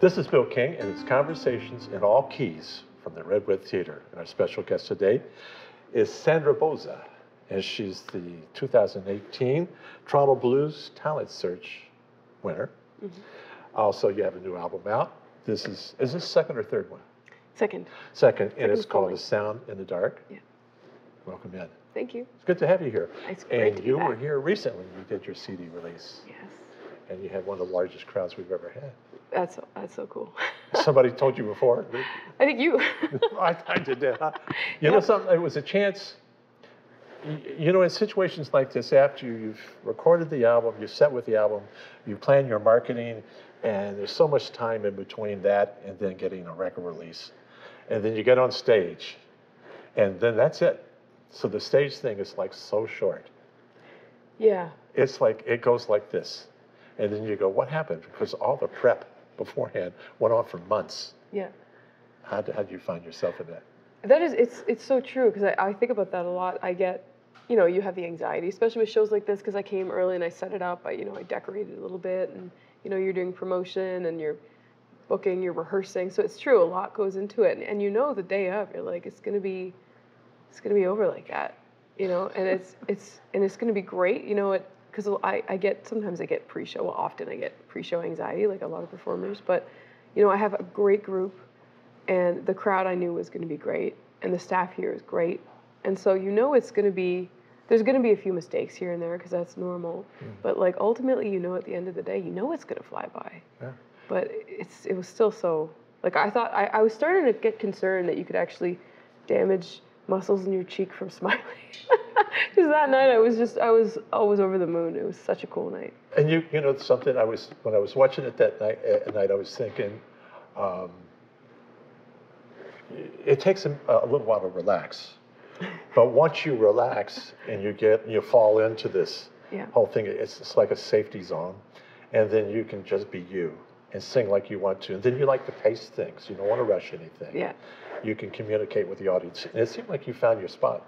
This is Bill King, and it's Conversations in All Keys from the Redwood Theater. And our special guest today is Sandra Bouza, and she's the 2018 Toronto Blues Talent Search winner. Mm-hmm. Also, you have a new album out. This is, is this second or third one? Second. Second, and it's called. The Sound in the Dark. Yeah. Welcome in. Thank you. It's good to have you here. It's great And to be you were here recently. You did your CD release, Yes. and you had one of the largest crowds we've ever had. That's so, that's so cool. Somebody told you before? I think you. I, I did that. You know something? It was a chance. You know, in situations like this, after you've recorded the album, you're set with the album, you plan your marketing, and there's so much time in between that and then getting a record release, and then you get on stage, and then that's it. So the stage thing is like so short. yeah. It's like it goes like this, and then you go, "What happened?" Because all the prep beforehand went on for months. Yeah. How did, how did you find yourself in that? That is, it's it's so true because I, I think about that a lot. I get, you know, you have the anxiety, especially with shows like this because I came early and I set it up. I, you know, I decorated a little bit and, you know, you're doing promotion and you're booking, you're rehearsing. So it's true, a lot goes into it. And, and you know the day of, you're like, it's gonna be, it's gonna be over like that, you know, and it's, it's, and it's gonna be great, you know, it, because I, I get, sometimes I get pre-show, well, often I get pre-show anxiety, like a lot of performers, but, you know, I have a great group and the crowd I knew was going to be great, and the staff here is great, and so you know it's going to be. There's going to be a few mistakes here and there because that's normal, hmm. but like ultimately, you know, at the end of the day, you know it's going to fly by. Yeah. But it's it was still so like I thought I, I was starting to get concerned that you could actually damage muscles in your cheek from smiling. Because that night I was just I was always over the moon. It was such a cool night. And you, you know, something I was when I was watching it that night. At night, I was thinking, um, it takes a, a little while to relax, but once you relax and you get you fall into this Yeah. whole thing, it's, it's like a safety zone, and then you can just be you and sing like you want to, and then you like to pace things. You don't want to rush anything. Yeah. You can communicate with the audience, and it seemed like you found your spot.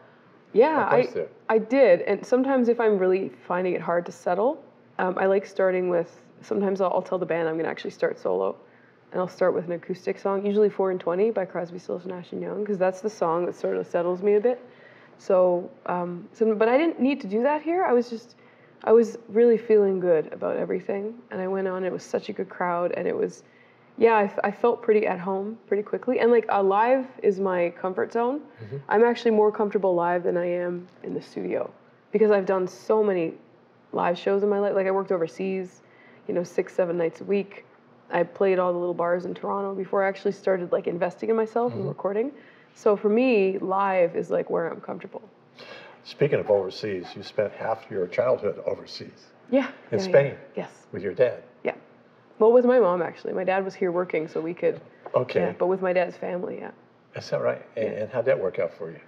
Yeah, I. I did. And sometimes if I'm really finding it hard to settle, um, I like starting with, sometimes I'll, I'll tell the band I'm going to actually start solo. And I'll start with an acoustic song, usually 4 and 20 by Crosby, Stills, Nash and Young, because that's the song that sort of settles me a bit. So, um, so, but I didn't need to do that here. I was just, I was really feeling good about everything. And I went on, it was such a good crowd. And it was, yeah, I, f- I felt pretty at home pretty quickly. And like uh, live is my comfort zone. I'm actually more comfortable live than I am in the studio because I've done so many live shows in my life. Like I worked overseas, you know, six, seven nights a week. I played all the little bars in Toronto before I actually started like investing in myself and recording. So for me, live is like where I'm comfortable. Speaking of overseas, you spent half your childhood overseas Yeah. In yeah, yeah. Spain? Yes. with your dad. Yeah. Well, with my mom actually. My dad was here working, so we could. Okay. Yeah. But with my dad's family, yeah. Is that right? And, and how'd that work out for you?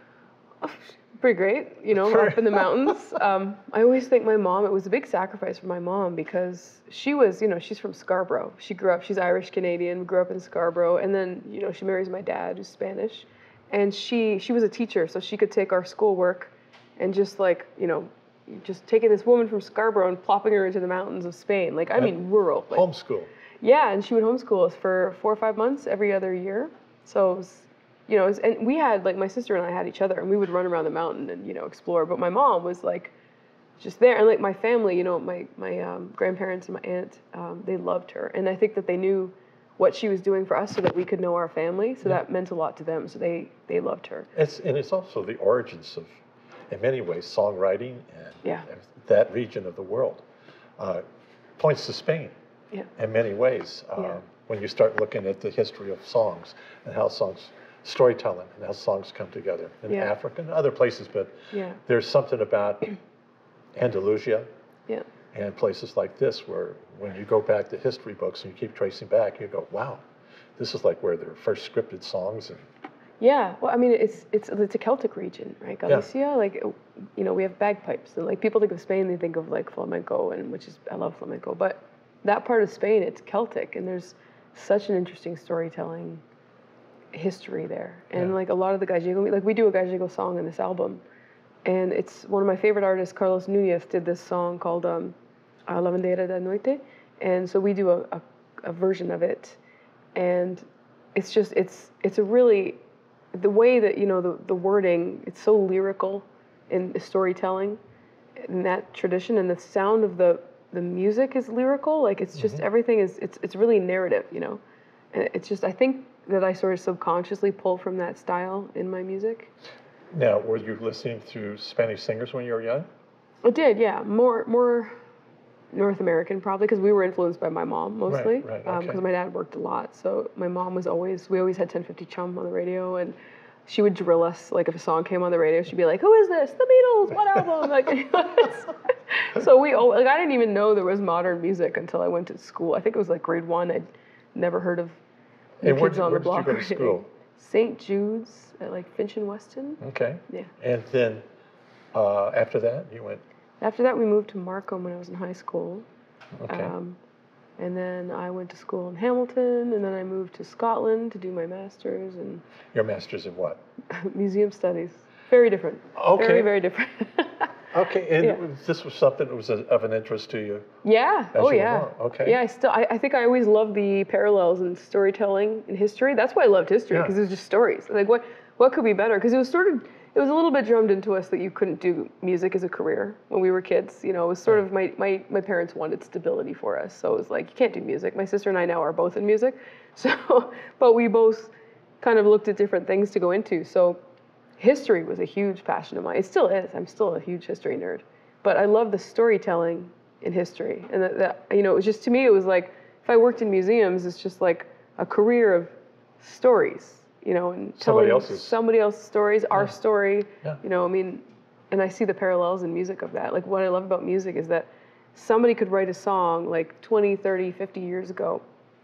Pretty great, you know, up in the mountains. Um, I always think my mom, it was a big sacrifice for my mom because she was, you know, she's from Scarborough. She grew up, she's Irish Canadian, grew up in Scarborough, and then, you know, she marries my dad, who's Spanish. And she she was a teacher, so she could take our schoolwork and just like, you know, just taking this woman from Scarborough and plopping her into the mountains of Spain. Like, I mean, rural. Like, Homeschool. yeah, and she would homeschool us for four or five months every other year. So it was, you know, was, and we had like my sister and I had each other, and we would run around the mountain and you know explore. But my mom was like, just there, and like my family, you know, my my um, grandparents and my aunt, um, they loved her, and I think that they knew what she was doing for us, so that we could know our family. So that meant a lot to them. So they they loved her. It's, and it's also the origins of, in many ways, songwriting and Yeah. that region of the world. Uh, points to Spain Yeah. in many ways. Um, Yeah. When you start looking at the history of songs and how songs, storytelling and how songs come together in. Africa and other places, but Yeah. there's something about Andalusia Yeah. and places like this where when you go back to history books and you keep tracing back, you go, wow, this is like where their first scripted songs and Yeah, well, I mean, it's it's it's a Celtic region, right? Galicia, like you know, we have bagpipes, and like people think of Spain, they think of like flamenco, and which is I love flamenco, but that part of Spain, it's Celtic, and there's such an interesting storytelling history there, and Yeah. like a lot of the gallego, like we do a gallego song in this album, and it's one of my favorite artists, Carlos Nunez, did this song called um, "A Lavandera da Noite," and so we do a, a, a version of it and it's just it's it's a really the way that you know the, the wording it's so lyrical in the storytelling in that tradition and the sound of the the music is lyrical. Like it's just mm-hmm. everything is it's it's really narrative you know? And it's just i think that i sort of subconsciously pull from that style in my music. Now, were you listening to Spanish singers when you were young? i did yeah. More more north american probably because we were influenced by my mom mostly right, because okay. my dad worked a lot. So my mom was always we always had 1050 chum on the radio and she would drill us like if a song came on the radio she'd be like who is this? The beatles what album? Like so we like i didn't even know there was modern music until i went to school. I think it was like grade one. I'd never heard of the And where kids did- on where the did you go to school? st jude's at like finch and weston. Okay. yeah. And then uh, after that, you went, after that we moved to markham when i was in high school okay. Um, and then I went to school in Hamilton, and then I moved to Scotland to do my master's and. Your master's in what? museum studies. Very different. Okay. Very, very different. Okay, and Yeah. was- this was something that was a- of an interest to you. yeah. As oh, you yeah. were, okay. Yeah. I still. I, I think I always loved the parallels in storytelling in history. That's why I loved history Yeah. because it was just stories. Like what what could be better? Because it was sort of it was a little bit drummed into us that you couldn't do music as a career when we were kids. You know, it was sort of my my my parents wanted stability for us, so it was like you can't do music. My sister and I now are both in music, so but we both kind of looked at different things to go into. So history was a huge passion of mine. It still is. I'm still a huge history nerd, but I love the storytelling in history, and that, that you know, it was just to me, it was like if I worked in museums, it's just like a career of stories, you know, and Somebody telling else's. somebody else's stories, our story, Yeah. you know. I mean, and I see the parallels in music of that. Like what I love about music is that somebody could write a song like 20, 30, 50 years ago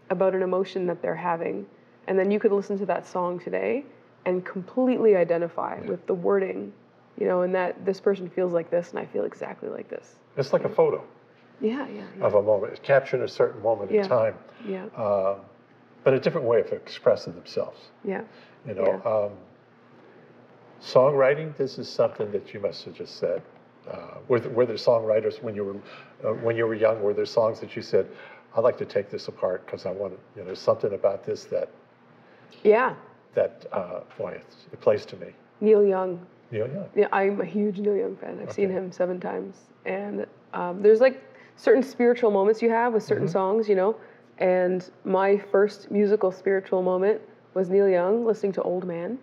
about an emotion that they're having, and then you could listen to that song today and completely identify with the wording, you know, and that this person feels like this and I feel exactly like this. It's like a photo Yeah, yeah, yeah. of a moment. It's capturing a certain moment Yeah. in time, Yeah, um, but a different way of expressing themselves. yeah. You know, um, songwriting. This is something that you must have just said. Uh, were, there, were there songwriters when you were uh, when you were young? Were there songs that you said, "I'd like to take this apart because I want to," you know, there's something about this that Yeah, that uh, boy, it, it plays to me. Neil Young. Neil Young. Yeah, I'm a huge Neil Young fan. I've seen him seven times, and um, there's like certain spiritual moments you have with certain songs, you know. And my first musical spiritual moment was Neil Young listening to Old Man.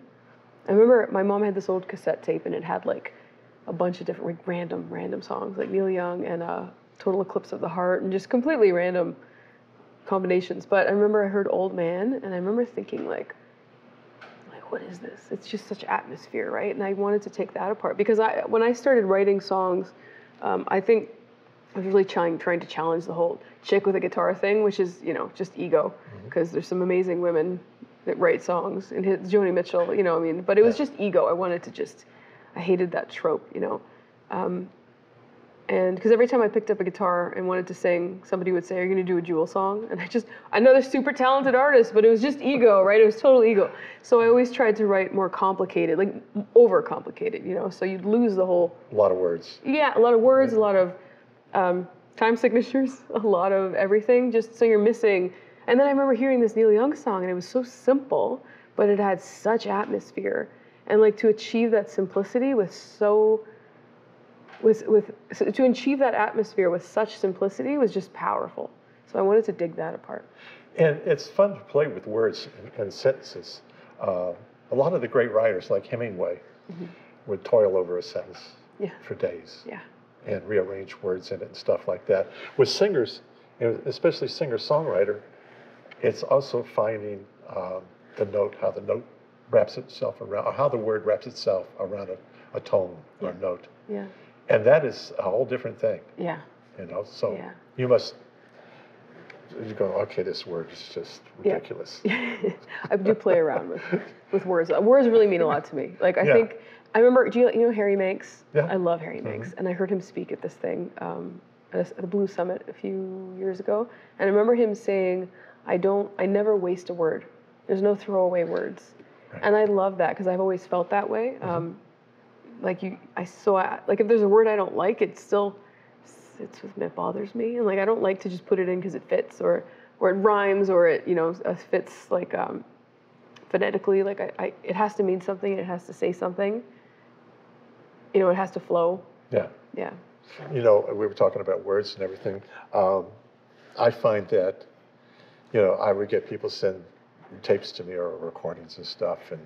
I remember my mom had this old cassette tape, and it had like a bunch of different like, random, random songs, like Neil Young and uh, Total Eclipse of the Heart, and just completely random combinations. But I remember I heard Old Man, and I remember thinking like, what is this it's just such atmosphere right and i wanted to take that apart because i when i started writing songs um, i think i was really trying trying to challenge the whole chick with a guitar thing which is you know just ego because there's some amazing women that write songs and hit joni mitchell you know i mean but it was just ego i wanted to just i hated that trope you know um, and because every time I picked up a guitar and wanted to sing, somebody would say, "Are you going to do a Jewel song?" And I just, another super talented artist, but it was just ego, right? It was total ego. So I always tried to write more complicated, like over complicated, you know. So you'd lose the whole, A lot of words. yeah, a lot of words, a lot of um, time signatures, a lot of everything. Just so you're missing. And then I remember hearing this Neil Young song, and it was so simple, but it had such atmosphere. And like to achieve that simplicity with so with with so to achieve that atmosphere with such simplicity was just powerful. So I wanted to dig that apart. And it's fun to play with words and, and sentences. Uh, a lot of the great writers, like Hemingway, would toil over a sentence Yeah. for days Yeah. And rearrange words in it and stuff like that. With singers, especially singer-songwriter, it's also finding um, the note, how the note wraps itself around, or how the word wraps itself around a, a tone or a note. Yeah. And that is a whole different thing, Yeah. you know. So Yeah. you must, you go, okay, this word is just ridiculous. Yeah. I do play around with with words. Words really mean a lot to me. Like I Yeah. think I remember. Do you, you know Harry Manx? Yeah. Mm-hmm. I love Harry Manx, and I heard him speak at this thing um, at, the Blue Summit a few years ago, and I remember him saying, "I don't. I never waste a word. There's no throwaway words." Right. And I love that because I've always felt that way. Um, like you, I so I, like if there's a word I don't like, it still sits with me. It bothers me, and like I don't like to just put it in because it fits or or it rhymes, or it you know uh, fits like um, phonetically. Like I, I, it has to mean something. It has to say something. You know, it has to flow. Yeah. Yeah. You know, we were talking about words and everything. Um, I find that, you know, I would get people send tapes to me or recordings and stuff, and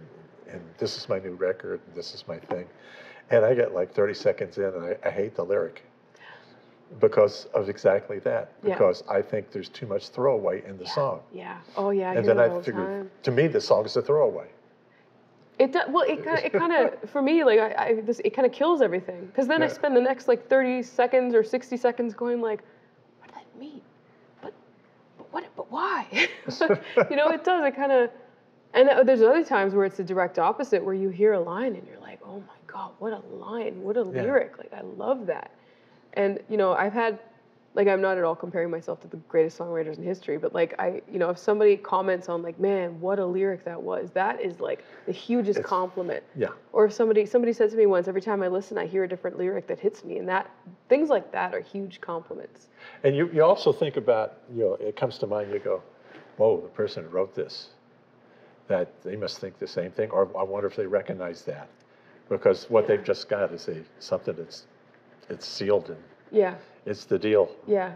and this is my new record, and this is my thing, and I get like 30 seconds in, and I, I hate the lyric because of exactly that. Yeah. Because I think there's too much throwaway in the song, Yeah. Oh yeah. I and then I figure, time. to me, the song is a throwaway. It does. Well, it kind of, it kind of, for me, like I, I this, it kind of kills everything. Because then I spend the next like 30 seconds or 60 seconds going like, what does that mean? But, but what? But why? you know, it does. It kind of, and uh, there's other times where it's the direct opposite, where you hear a line and you're like, oh my god, what a line, what a Yeah. lyric. Like I love that. And you know, I've had, like, I'm not at all comparing myself to the greatest songwriters in history, but like I, you know, if somebody comments on like, man, what a lyric that was, that is like the hugest It's- compliment. Yeah. Or if somebody somebody said to me once, every time I listen, I hear a different lyric that hits me, and that things like that are huge compliments. And you, you also think about, you know, it comes to mind, you go, whoa, the person who wrote this, that they must think the same thing, or I wonder if they recognize that. Because what they've just got is a, something that's, it's sealed and Yeah, it's the deal. yeah.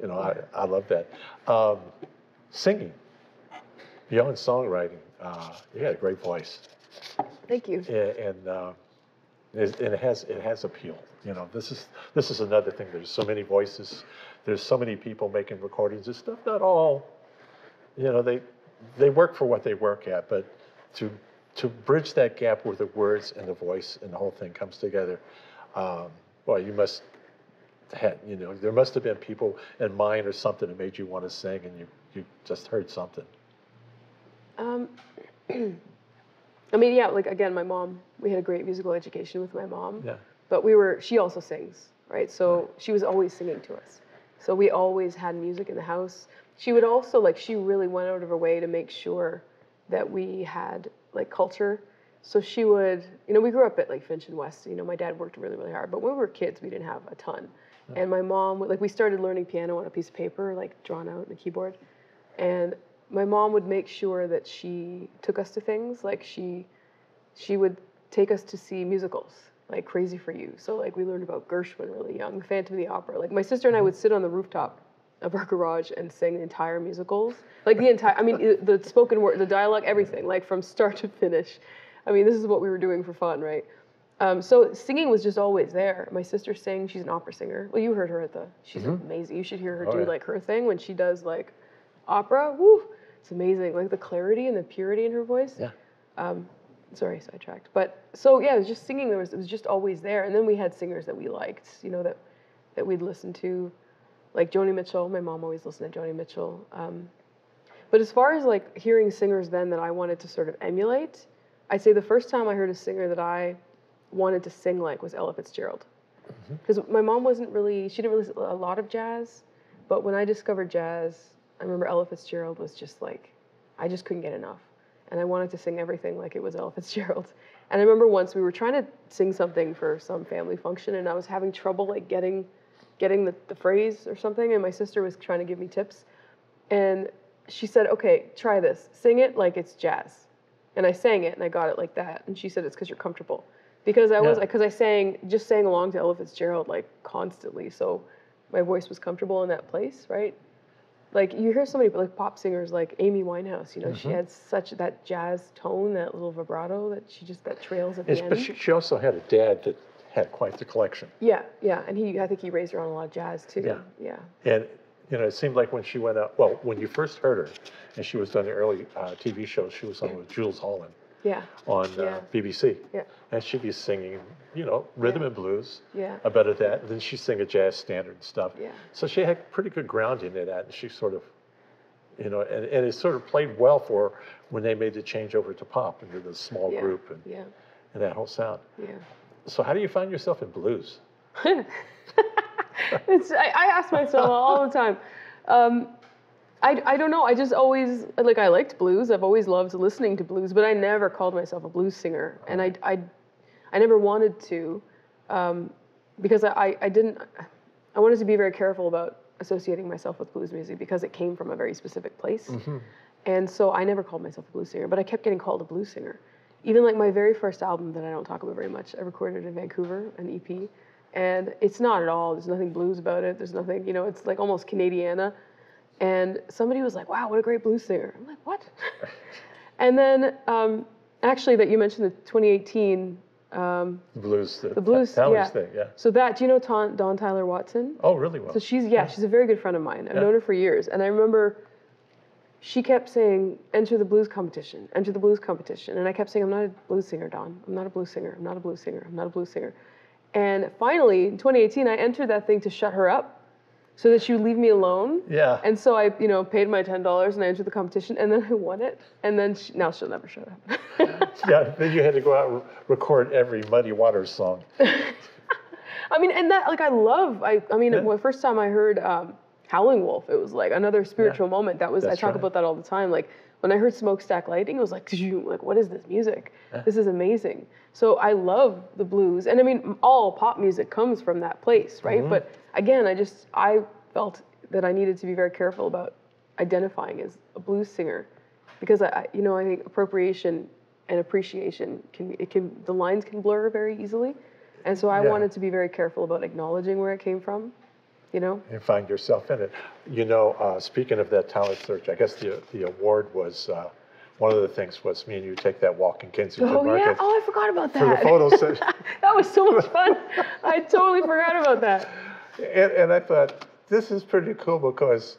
You know, I, I love that. Um, singing, beyond songwriting, uh, you had a great voice. Thank you. and, and, uh, it, and it has it has appeal. You know, this is this is another thing. There's so many voices. There's so many people making recordings and stuff. Not all, you know, they they work for what they work at, but to to bridge that gap where the words and the voice and the whole thing comes together, um, well, you must. Had, you know, there must have been people in mind or something that made you want to sing, and you, you just heard something. Um, I mean, yeah, like again, my mom, we had a great musical education with my mom. Yeah. But we were, she also sings, right? So she was always singing to us. So we always had music in the house. She would also, like, she really went out of her way to make sure that we had, like, culture. So she would, you know, we grew up at, like, Finch and West. You know, my dad worked really, really hard. But when we were kids, we didn't have a ton. And my mom, would- like, we started learning piano on a piece of paper, like, drawn out in a keyboard. And my mom would make sure that she took us to things like she she would take us to see musicals like crazy for you. So like we learned about gershwin really young phantom of the opera. Like my sister and i would sit on the rooftop of our garage and sing the entire musicals. Like the entire i mean the spoken word the dialogue everything like from start to finish. I mean this is what we were doing for fun right um, so singing was just always there. My sister sings. She's an opera singer. Well, you heard her at the. She's amazing. You should hear her Oh, do yeah. like her thing when she does like opera. Woo! It's amazing. Like the clarity and the purity in her voice. Yeah. Um, sorry, sidetracked. But so yeah, it was just singing. There was it was just always there. And then we had singers that we liked. You know that that we'd listen to, like Joni Mitchell. My mom always listened to Joni Mitchell. Um, but as far as like hearing singers then that I wanted to sort of emulate, I'd say the first time I heard a singer that I wanted to sing like was Ella Fitzgerald. Mm-hmm. Because my mom wasn't really, she didn't really a lot of jazz. But when I discovered jazz, I remember Ella Fitzgerald was just like, I just couldn't get enough. And I wanted to sing everything like it was Ella Fitzgerald. And I remember once we were trying to sing something for some family function and I was having trouble like getting getting the, the phrase or something and my sister was trying to give me tips. And she said, okay, try this. Sing it like it's jazz. And I sang it and I got it like that. And she said, it's because you're comfortable. Because I was, Yeah. because I sang, just sang along to Ella Fitzgerald like constantly. So my voice was comfortable in that place, right? Like you hear so many like pop singers like Amy Winehouse, you know, she had such that jazz tone, that little vibrato that she just, that trails at the It's, end. but she, she also had a dad that had quite the collection. yeah, yeah. And he, I think he raised her on a lot of jazz too. Yeah. Yeah. And, you know, it seemed like when she went out, well, when you first heard her, and she was on the early uh, TV shows, she was on with Jools Holland Yeah. on Yeah. uh, BBC. Yeah. And she'd be singing, you know, rhythm and blues, Yeah. a bit that. And then she'd sing a jazz standard and stuff. Yeah. So she had pretty good grounding in that. And she sort of, you know, and, and it sort of played well for her when they made the change over to pop into the small Yeah. group and, Yeah. and that whole sound. Yeah. So how do you find yourself in blues? it's, I, I ask myself all the time. Um, I, I don't know. I just always like I liked blues. I've always loved listening to blues, but I never called myself a blues singer, and I I, I never wanted to, um, because I, I didn't. I wanted to be very careful about associating myself with blues music because it came from a very specific place. And so I never called myself a blues singer, but I kept getting called a blues singer. Even like my very first album that I don't talk about very much, I recorded in Vancouver, an EP. And it's not at all, there's nothing blues about it. There's nothing, you know, it's like almost Canadiana. And somebody was like, wow, what a great blues singer. I'm like, what? and then um, actually, that you mentioned the 2018 um, Blues, the, the blues, yeah. thing, yeah. So that, do you know Dawn Tyler Watson? Oh, really well. So she's yeah, she's a very good friend of mine. I've Yeah. known her for years, and I remember she kept saying, "Enter the blues competition, enter the blues competition," and I kept saying, "I'm not a blues singer, Dawn. I'm not a blues singer. I'm not a blues singer. I'm not a blues singer." And finally, in 2018, I entered that thing to shut her up, so that she would leave me alone. yeah. And so I, you know, paid my ten dollars and I entered the competition, and then I won it. And then she, now she'll never show up. yeah, then you had to go out and record every Muddy Waters song. I mean, and that like I love. I I mean, Yeah. the first time I heard um, Howling Wolf, it was like another spiritual moment. That was I talk right. about that all the time. Like when I heard Smokestack Lightning, it was like, like what is this music? This is amazing. So I love the blues, and I mean, all pop music comes from that place, right? Mm-hmm. But again, I just I felt that I needed to be very careful about identifying as a blues singer because I, I you know I think appropriation and appreciation can it can the lines can blur very easily. And so I Yeah. wanted to be very careful about acknowledging where it came from, you know? and find yourself in it. You know, uh, speaking of that talent search, I guess the the award was uh, one of the things was me and you take that walk in Kensington Oh Market yeah, oh I forgot about for the that. photo session. that was so much fun. I totally forgot about that. and, and I thought this is pretty cool because.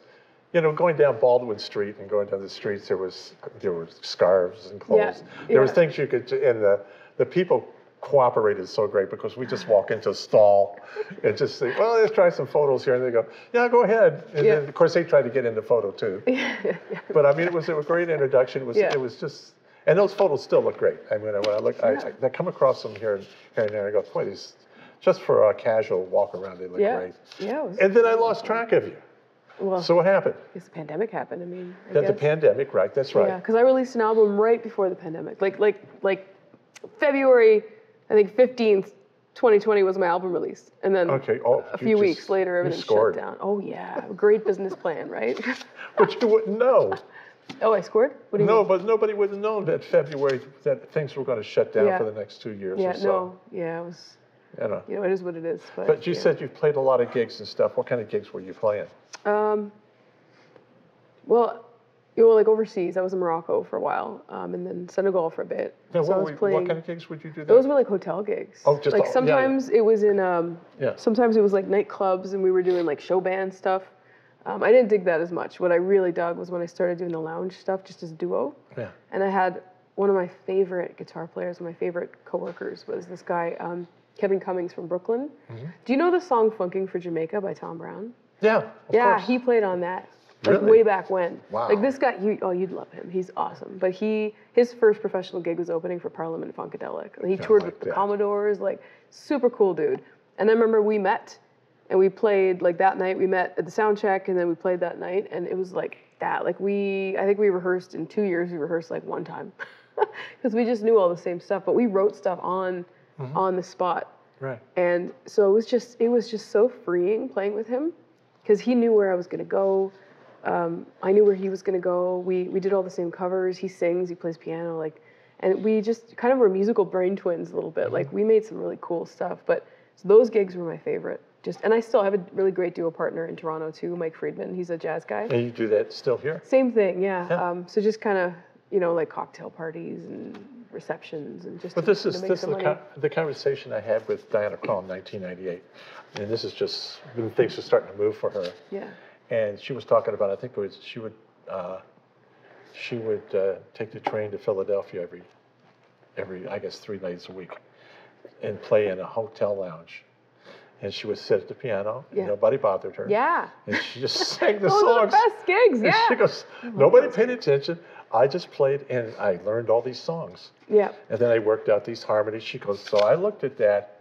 You know, going down Baldwin Street and going down the streets, there was there were scarves and clothes. There was yeah. things you could, and the the people cooperated so great because we just walk into a stall and just say, well, let's try some photos here, and they go, yeah, go ahead. And Yeah. then of course they tried to get in the photo too. But I mean, it was a great introduction. It was Yeah. it was just, and those photos still look great. I mean, when I look, I, I, I come across them here and here and there, and I go, boy, these just for a casual walk around, they look Yeah. great. Yeah. And then I lost track of you. well, So what happened? because the pandemic happened. I mean, I the pandemic, right? That's right. Yeah, because I released an album right before the pandemic. Like like like February, I think fifteenth, twenty twenty was my album release, and then Okay. Oh, a few just- weeks later everything shut down. Oh yeah, great business plan, right? But you wouldn't know. oh, I scored. What do you No, mean? but nobody would have known that February that things were going to shut down Yeah. for the next two years Yeah, or so. no, yeah, it was. You know. You know, it is what it is. But, But you yeah. said you've played a lot of gigs and stuff. What kind of gigs were you playing? Um, well, you know, like overseas, I was in Morocco for a while, um, and then Senegal for a bit. Now, so what, I was were- playing. what kind of gigs would you do there? Those were like hotel gigs. Oh, just like all- yeah, yeah. sometimes it was in um, Yeah. sometimes it was like nightclubs and we were doing like show band stuff. Um, I didn't dig that as much. What I really dug was when I started doing the lounge stuff just as a duo. yeah. And I had one of my favorite guitar players, one of my favorite coworkers was this guy, um, Kevin Cummings from Brooklyn. Mm-hmm. Do you know the song "Funking for Jamaica" by Tom Browne? Yeah. Of yeah, course. he played on that. Like Really? way back when. Wow. Like this guy, you, oh, you'd love him. He's awesome. But he, his first professional gig was opening for Parliament Funkadelic. He toured like with the that. Commodores, like super cool dude. And I remember we met, and we played like that night. We met at the sound check, and then we played that night, and it was like that. Like we, I think we rehearsed in two years. We rehearsed like one time, because we just knew all the same stuff. But we wrote stuff on, Mm-hmm. on the spot. Right. And so it was just it was just so freeing playing with him because he knew where I was gonna go. Um, I knew where he was gonna go. We we did all the same covers. He sings, he plays piano, like, and we just kind of were musical brain twins a little bit. Like we made some really cool stuff. But so those gigs were my favorite. Just and I still have a really great duo partner in Toronto too, Mike Friedman. He's a jazz guy. And you do that still here? Same thing, yeah. Yeah. Um, so just kind of you know like cocktail parties and receptions and just But to, this is this is the, con- the conversation I had with Diana Krall in 1998, and this is just when things are starting to move for her. yeah. And she was talking about I think it was she would uh, she would uh, take the train to Philadelphia every every I guess three nights a week, and play in a hotel lounge, and she would sit at the piano. and Yeah. Nobody bothered her. Yeah. And she just sang the Those are songs. the best gigs, And yeah. She goes, nobody paid attention. I just played and I learned all these songs. Yeah. And then I worked out these harmonies. She goes, so I looked at that.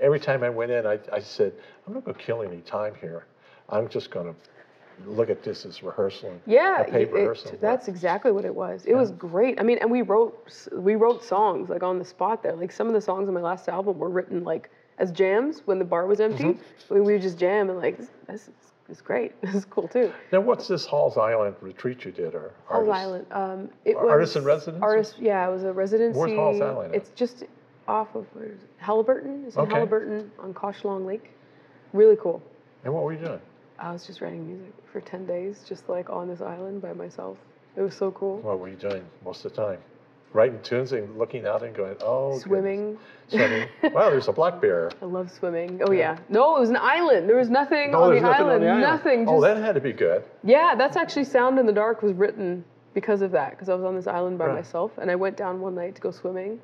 Every time I went in, I, I said, I'm not going to kill any time here. I'm just going to look at this as rehearsal. and Yeah, a paid it- rehearsal. it, that's exactly what it was. It was great. I mean, and we wrote we wrote songs like on the spot there. Like some of the songs on my last album were written like as jams when the bar was empty. Mm-hmm. We, would just jam and like this, this is great. This is cool too. Now, what's this Halls Island retreat you did, or Halls artist? Island. Um, it was artist in residency? Artist, yeah, it was a residency. Where's Halls Island? It's just off of where is it? Haliburton. It's in Okay. Haliburton on Koshlong Lake. Really cool. And what were you doing? I was just writing music for ten days, just like on this island by myself. It was so cool. What were you doing most of the time? Writing tunes and looking out and going, oh, goodness. Swimming. Swimming. wow, there's a black bear. I love swimming. Oh yeah. No, it was an island. There was nothing, No, on, the nothing island. on the island. Nothing. Oh, Just, that had to be good. Yeah, that's actually Sound in the Dark was written because of that, because I was on this island by Right. myself and I went down one night to go swimming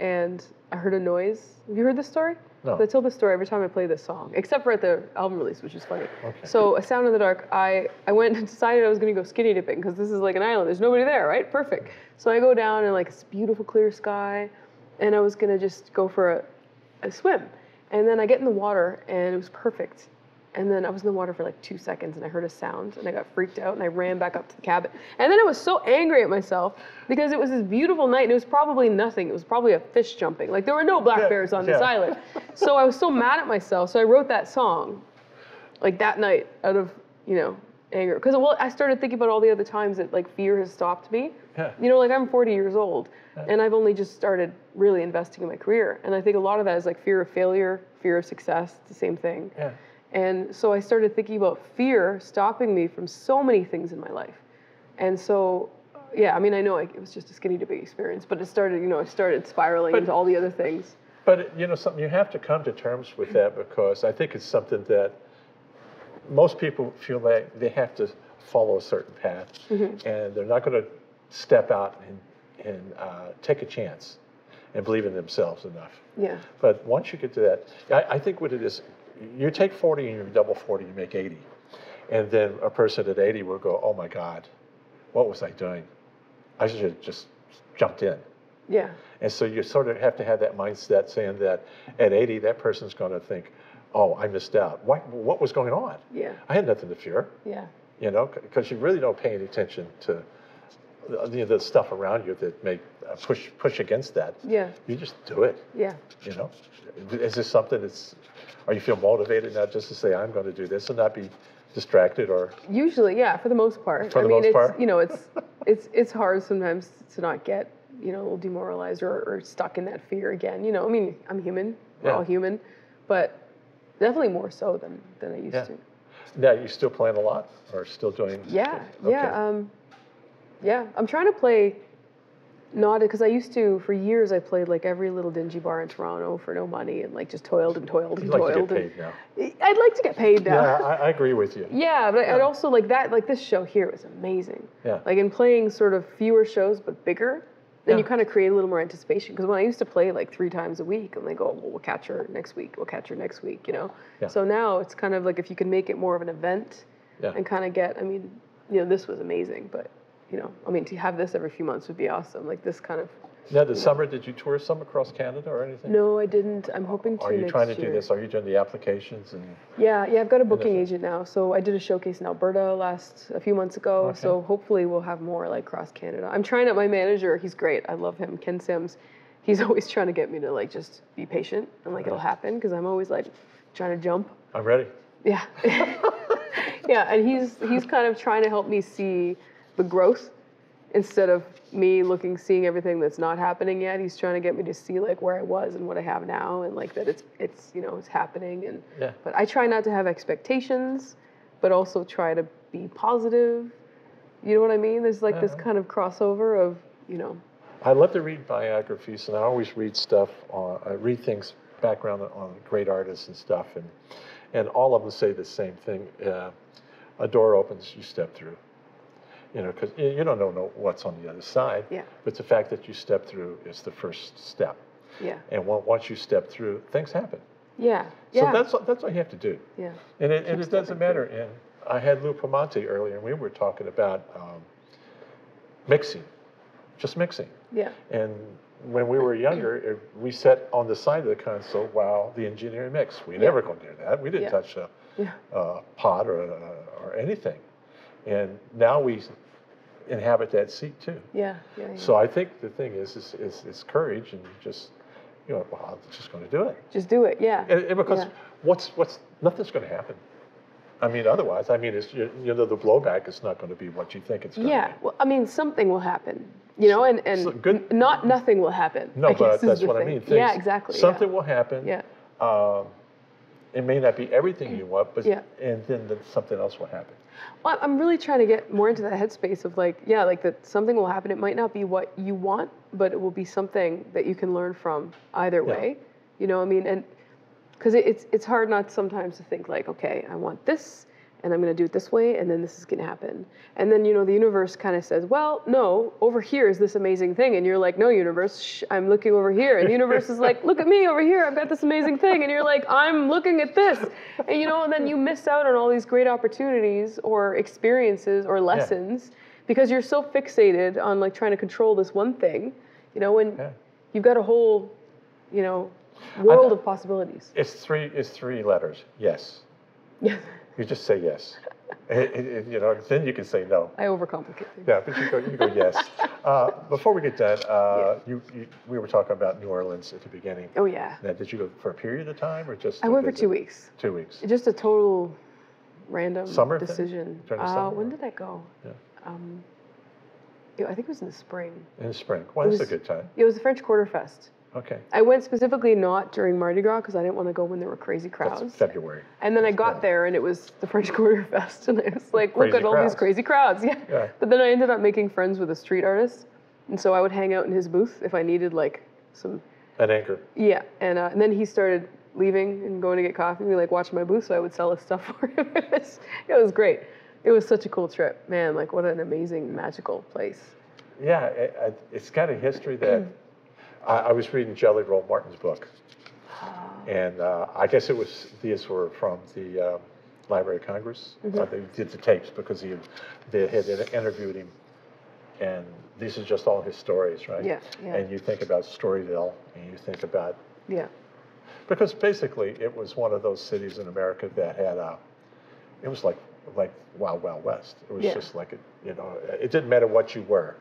and I heard a noise. Have you heard this story? No. I tell this story every time I play this song, except for at the album release, which is funny. Okay. So, A Sound in the Dark, I, I went and decided I was going to go skinny dipping because this is like an island. There's nobody there, right? Perfect. So I go down and like it's beautiful clear sky, and I was going to just go for a, a swim. And then I get in the water and it was perfect. And then I was in the water for like two seconds and I heard a sound and I got freaked out and I ran back up to the cabin. And then I was so angry at myself because it was this beautiful night and it was probably nothing. It was probably a fish jumping. Like there were no black bears on this island. So I was so mad at myself. So I wrote that song like that night out of, you know, anger. Because well, I started thinking about all the other times that like fear has stopped me. Yeah. You know, like I'm 40 years old and I've only just started really investing in my career. And I think a lot of that is like fear of failure, fear of success, the same thing. Yeah. And so I started thinking about fear stopping me from so many things in my life. And so, yeah, I mean, I know it was just a skinny dipping experience, but it started, you know, it started spiraling But- into all the other things. But you know, something you have to come to terms with that because I think it's something that most people feel like they have to follow a certain path, Mm-hmm. and they're not going to step out and, and uh, take a chance and believe in themselves enough. Yeah. But once you get to that, I, I think what it is, you take 40 and you double 40, you make 80. And then a person at 80 will go, oh my God, what was I doing? I should have just jumped in. Yeah. And so you sort of have to have that mindset saying that at 80, that person's going to think, oh, I missed out. What, what was going on? Yeah. I had nothing to fear, Yeah. you know, because you really don't pay any attention to the, the stuff around you that may uh, push, push against that. Yeah. You just do it, Yeah. you know. Is this something that's, Are you feel motivated not just to say, I'm going to do this and not be distracted or, Usually, yeah, for the most part. For I the mean, most it's part? you know, it's it's it's hard sometimes to not get you know a little demoralized or, or stuck in that fear again. You know, I mean, I'm human. We're Yeah. all human, but definitely more so than than I used to. Yeah. to. now you still playing a lot or still doing? Yeah, Okay. yeah, um, yeah. I'm trying to play. Not because I used to for years. I played like every little dingy bar in Toronto for no money and like just toiled and toiled and You'd like to toiled. get and- paid now. I'd like to get paid now. Yeah, I, I agree with you. Yeah, but I'd also like that. Like this show here was amazing. Yeah. Like in playing sort of fewer shows but bigger, then you Yeah. kind of create a little more anticipation. Because when I used to play like three times a week, I'm like, oh, well, we'll catch her next week. We'll catch her next week. You know. Yeah. So now it's kind of like if you can make it more of an event, Yeah. and kind of get. I mean, you know, this was amazing, but you know, I mean, to have this every few months would be awesome. Like this kind of. Now, this summer, did you tour some across Canada or anything? No, I didn't. I'm hoping to. Are you trying to do this? Are you doing the applications and? Yeah, yeah, I've got a booking agent now. So I did a showcase in Alberta last a few months ago. Okay. So hopefully we'll have more like across Canada. I'm trying to. My manager, he's great. I love him, Ken Sims. He's always trying to get me to like just be patient and like it'll happen because I'm always like trying to jump. I'm ready. Yeah, yeah, and he's he's kind of trying to help me see the growth instead of me looking seeing everything that's not happening yet. He's trying to get me to see like where I was and what I have now and like that it's it's you know it's happening and Yeah. but I try not to have expectations, but also try to be positive. You know what I mean? There's like this Uh-huh. kind of crossover of you know I love to read biographies, and I always read stuff on. I read things background on great artists and stuff, and and all of them say the same thing. Uh, a door opens, you step through. You know, because you don't know, what's on the other side. Yeah. But the fact that you step through is the first step, yeah and once you step through, things happen. yeah So yeah that's what- that's what you have to do. yeah And it, and it doesn't matter. And I had Lou Pomanti earlier, and we were talking about um, mixing, just mixing. yeah And when we were younger, it- we sat on the side of the console while the engineer mixed. We never go near that. We didn't Yeah. touch a, yeah a pot or, a, or anything. And now we inhabit that seat too. yeah yeah. yeah. So I think the thing is, is, is, is courage and just, you know, well, I'm just going to do it. just do it. Yeah. And, and because Yeah. what's, what's, nothing's going to happen. I mean, otherwise, I mean, it's, you you know, the blowback is not going to be what you think it's going to Yeah, be. well, I mean, something will happen, you know, and, and So good- n- not nothing will happen. No, I but that's what I thing. mean. yeah, Things- exactly. yeah. Something will happen. Yeah, Um, it may not be everything you want, but Yeah. and then the, something else will happen. well, I'm really trying to get more into that headspace of like, yeah, like that something will happen. It might not be what you want, but it will be something that you can learn from either Yeah. way. You know, what I mean, and because it, it's it's hard not sometimes to think like, okay, I want this, and I'm going to do it this way, and then this is going to happen. And then you know, the universe kind of says, well, no, over here is this amazing thing, and you're like, no, universe, shh, I'm looking over here, and the universe is like, look at me over here, I've got this amazing thing, and you're like, I'm looking at this, and you know, and then you miss out on all these great opportunities or experiences or lessons because you're so fixated on like trying to control this one thing, you know, and Yeah. you've got a whole, you know, world of possibilities. It's three. It's three letters. Yes. Yeah, You just say yes. It- it- you know, then you can say no. I overcomplicate things. Yeah, but you go, you go yes. Uh, before we get done, uh, you, you, we were talking about New Orleans at the beginning. Oh yeah, Now, did you go for a period of time or just? I went for two weeks. Two weeks. Just a total random Summer decision. Uh, summer, when did I go? Yeah. Um, I think it was in the spring. In the spring. Well, that's a good time. It was the French Quarter Fest. Okay. I went specifically not during Mardi Gras because I didn't want to go when there were crazy That's crowds. February. And then I got Yeah. there and it was the French Quarter Fest, and I was like, look Crazy at all crowds. these crazy crowds. Yeah. Yeah. But then I ended up making friends with a street artist, and so I would hang out in his booth if I needed like some. An anchor. Yeah, and, uh, and then he started leaving and going to get coffee. and We like watched my booth, so I would sell his stuff for him. it, was, it was great. It was such a cool trip, man. Like what an amazing, magical place. Yeah, it- it's got a history that I, I was reading Jelly Roll Morton's book, and uh, I guess it was these were from the um, Library of Congress. Mm-hmm. Uh, they did the tapes because he they had interviewed him, and these are just all his stories, right? Yeah, yeah. And you think about Storyville, and you think about Yeah, because basically it was one of those cities in America that had a, it was like like Wild Wild West. It was Yeah. just like it, you know, it didn't matter what you were,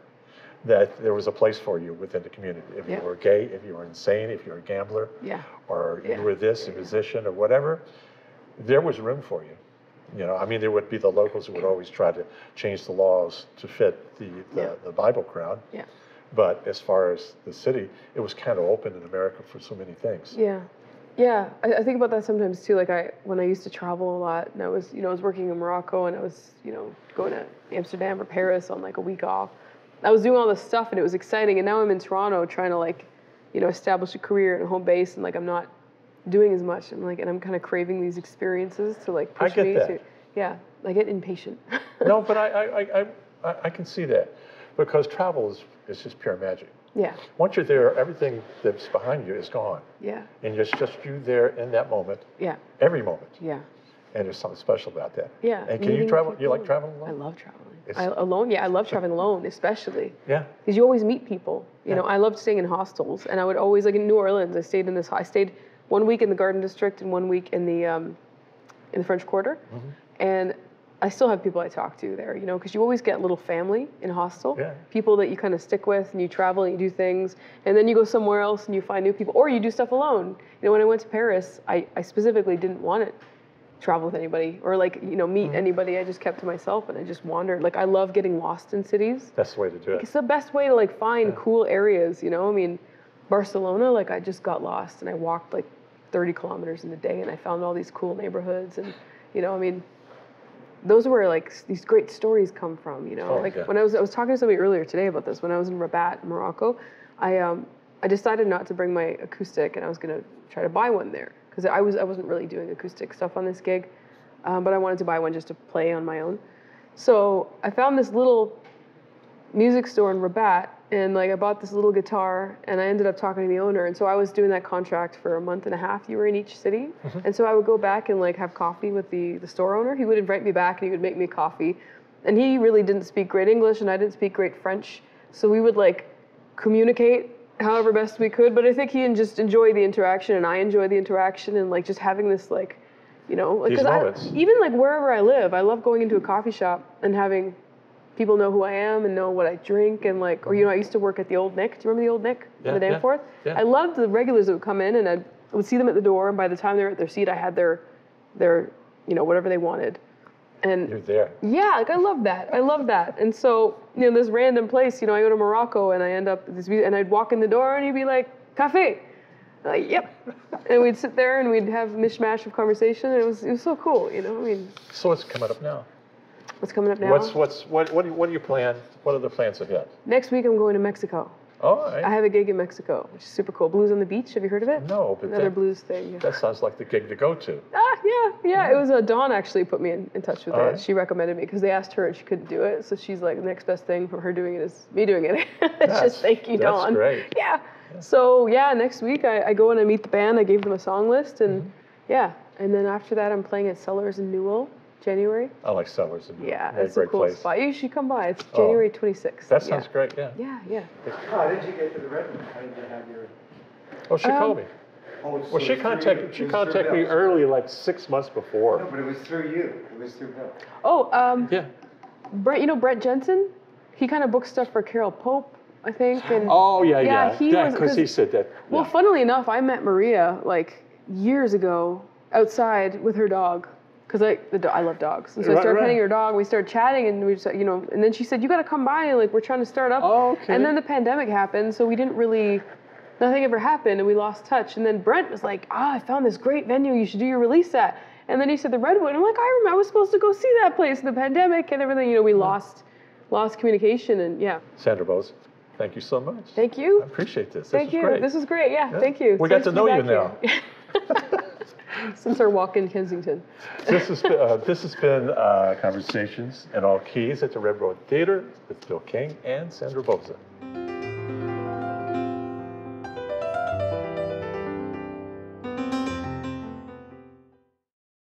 that there was a place for you within the community. If Yeah. you were gay, if you were insane, if you were a gambler, yeah, or Yeah. you were this, a musician, or whatever, there was room for you. You know, I mean, there would be the locals who would always try to change the laws to fit the the, the Bible crowd. yeah, But as far as the city, it was kind of open in America for so many things. yeah. Yeah, I, I think about that sometimes too. Like I, when I used to travel a lot, and I was, you know, I was working in Morocco, and I was, you know, going to Amsterdam or Paris on like a week off. I was doing all this stuff, and it was exciting. And now I'm in Toronto, trying to like, you know, establish a career and a home base, and like I'm not doing as much. I'm like, and I'm kind of craving these experiences to like I push get me that. to, yeah, I get impatient. no, but I, I, I, I, I can see that because travel is, is just pure magic. yeah, Once you're there, everything that's behind you is gone. yeah, And it's just you there in that moment, yeah, every moment. yeah, And there's something special about that. yeah. And can you meeting travel? You like traveling alone? I love traveling. I, alone, yeah, I love traveling alone, especially. Yeah. because you always meet people. You Yeah. know, I loved staying in hostels, and I would always like in New Orleans. I stayed in this. I stayed one week in the Garden District and one week in the um, in the French Quarter, Mm-hmm. and I still have people I talk to there. You know, because you always get little family in a hostel. Yeah. People that you kind of stick with, and you travel and you do things, and then you go somewhere else and you find new people, or you do stuff alone. You know, when I went to Paris, I, I specifically didn't want to travel with anybody or like you know meet anybody. I just kept to myself and I just wandered. Like I love getting lost in cities. That's the way to do it. It's the best way to like find Yeah. cool areas, you know? I mean, Barcelona, like I just got lost and I walked like 30 kilometers in a day and I found all these cool neighborhoods and you know, I mean, those are where like these great stories come from, you know? Oh, like yeah. when I was I was talking to somebody earlier today about this. When I was in Rabat, Morocco, I um I decided not to bring my acoustic and I was going to try to buy one there because I was I wasn't really doing acoustic stuff on this gig. Um, but I wanted to buy one just to play on my own. So I found this little music store in Rabat, and like I bought this little guitar, and I ended up talking to the owner, and so I was doing that contract for a month and a half. You were in each city, and so I would go back and like have coffee with the the store owner. He would invite me back, and he would make me coffee, and he really didn't speak great English, and I didn't speak great French, so we would like communicate however best we could. But I think he just enjoyed the interaction, and I enjoyed the interaction, and like just having this like. You know, because I, even like wherever I live, I love going into a coffee shop and having people know who I am and know what I drink and like, or you know, I used to work at the Old Nick. Do you remember the Old Nick Yeah, the yeah, Danforth? yeah. I loved the regulars that would come in and I would see them at the door, and by the time they were at their seat, I had their, their, you know, whatever they wanted. And You're there. yeah, like I love that. I love that. And so, you know, this random place, you know, I go to Morocco and I end up this, and I'd walk in the door and he'd be like, cafe. Like, yep. And we'd sit there and we'd have mishmash of conversation. And it was, it was so cool, you know. I mean, So what's coming up now? what's coming up now? What's what's what what do you, what do you plan? What are the plans ahead? Next week I'm going to Mexico. Oh, all right. I have a gig in Mexico, which is super cool. Blues on the Beach. Have you heard of it? no, but Another that, blues thing. Yeah. that sounds like the gig to go to. Ah, yeah, yeah. It was uh, Dawn actually put me in, in touch with All it. right. She recommended me because they asked her and she couldn't do it. So she's like, the next best thing for her doing it is me doing it. it's That's- just thank you, that's Dawn. great. Yeah. So yeah, next week I, I go and I meet the band. I gave them a song list and Mm-hmm. yeah, and then after that I'm playing at Sellers in Newell, January. I like Sellers. and Yeah, they're it's a great cool place. spot. You should come by. It's Oh. January 26th. That yeah. sounds great. Yeah. Yeah, yeah. How did you get to the Redwood? How did you have your? Oh, she Um, called me. Oh, it's Well, she through contacted she It was through contacted me Bill. early, like six months before. No, but it was through you. It was through Bill. Oh, um, Yeah. Brett, you know Brett Jensen? He kind of books stuff for Carol Pope, I think. And Oh yeah, Yeah, yeah. he yeah, was- because he said that. Well, funnily enough, I met Maria like years ago outside with her dog. Cause like the do- I love dogs, and so I started right. petting her dog. We started chatting, and we just you know, and then she said, "You got to come by, and like we're trying to start up." Oh, okay. And then the pandemic happened, so we didn't really, nothing ever happened, and we lost touch. And then Brent was like, "Ah, I found this great venue. You should do your release at." And then he said the Redwood. I'm like, I remember I was supposed to go see that place in the pandemic and everything. You know, we lost, lost communication, and yeah. Sandra Bouza, thank you so much. Thank you. I appreciate this. Thank this you. Great. This is great. Yeah, Yeah. thank you. We It's got nice to know you here. Since our walk in Kensington. this has been, uh, this has been uh, conversations and all keys at the Redwood Theater with Bill King and Sandra Bouza.